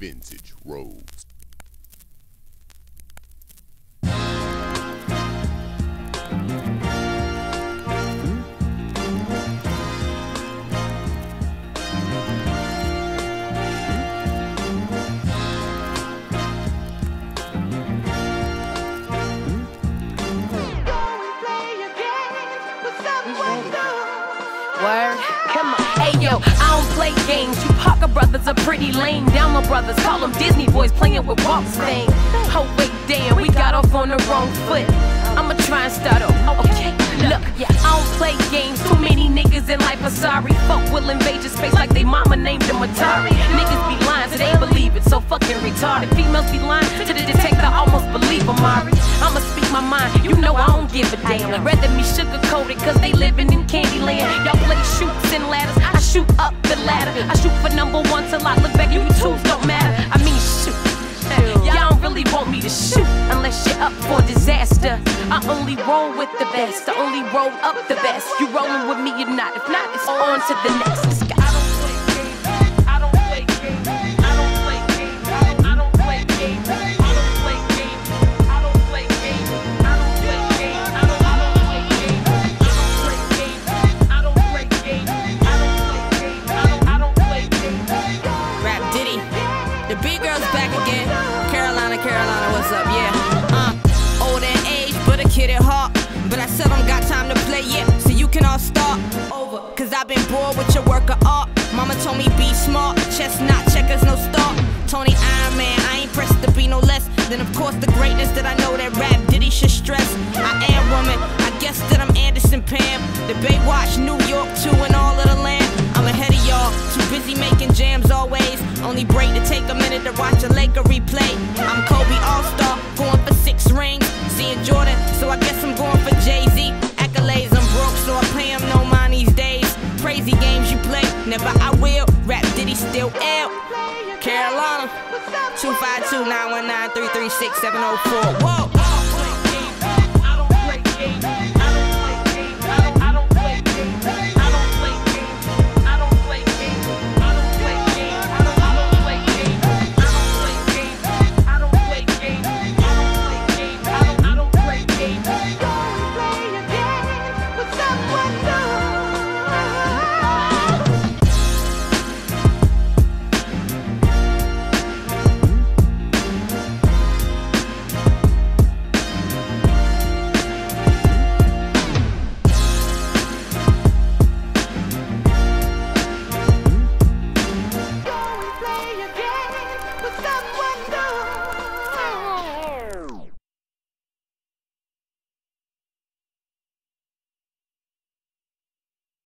vintage roads. What's with someone new. Word. Come on. Hey yo, I don't play games. You Parker brothers are pretty lame. Down my brothers, call them Disney boys playing with Walt's fame. Oh wait, damn, we got off on the wrong foot. I'ma try and start over. Okay, look, yeah, I don't play games. Too many niggas in life are sorry. Fuck will invade your space like they mama named them Atari. Niggas be lying, so they believe it. So fucking retarded. Females be lying to the detector, almost believe Amari. I'ma speak my mind. You know I don't give a damn. Rather me sugar coated, cause they You twos don't matter. I mean, shoot. Y'all don't really want me to shoot unless you're up for disaster. I only roll with the best. I only roll up the best. You rolling with me or not? If not, it's on to the next. But I still don't got time to play yet, so you can all start over. Cause I've been bored with your work of art. Mama told me be smart, chestnut checkers, no start. Tony Iron Man, I ain't pressed to be no less than, of course, the greatness that I know that Rapsody should stress. I am woman, I guess that I'm Anderson Pam. The Baywatch, New York, two, and all of the land. I'm ahead of y'all, too busy making jams always. Only break to take a minute to watch a Laker replay. Crazy games you play, never I will. Rap Diddy still ill. Carolina, 252 919 336 704. Whoa.